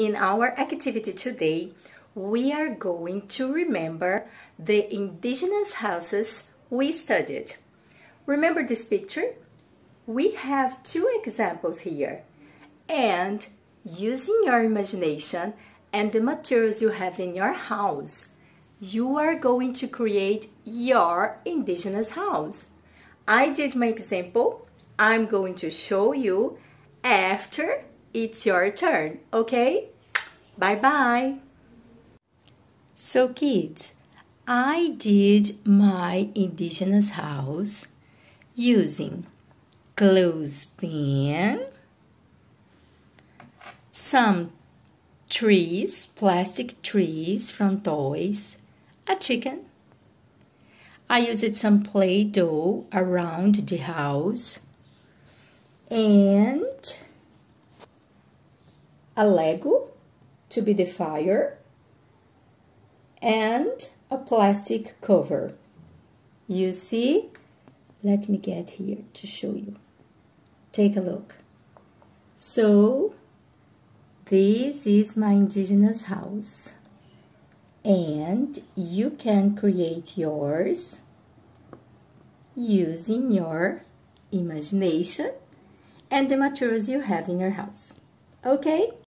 In our activity today, we are going to remember the indigenous houses we studied. Remember this picture? We have two examples here. And using your imagination and the materials you have in your house, you are going to create your indigenous house. I did my example. I'm going to show you after it's your turn, okay? Bye-bye. So kids, I did my indigenous house using clothespin, some trees, plastic trees from toys, a chicken. I used some Play-Doh around the house and Lego to be the fire and a plastic cover. You see? Let me get here to show you. Take a look. So, this is my indigenous house. And you can create yours using your imagination and the materials you have in your house. Okay?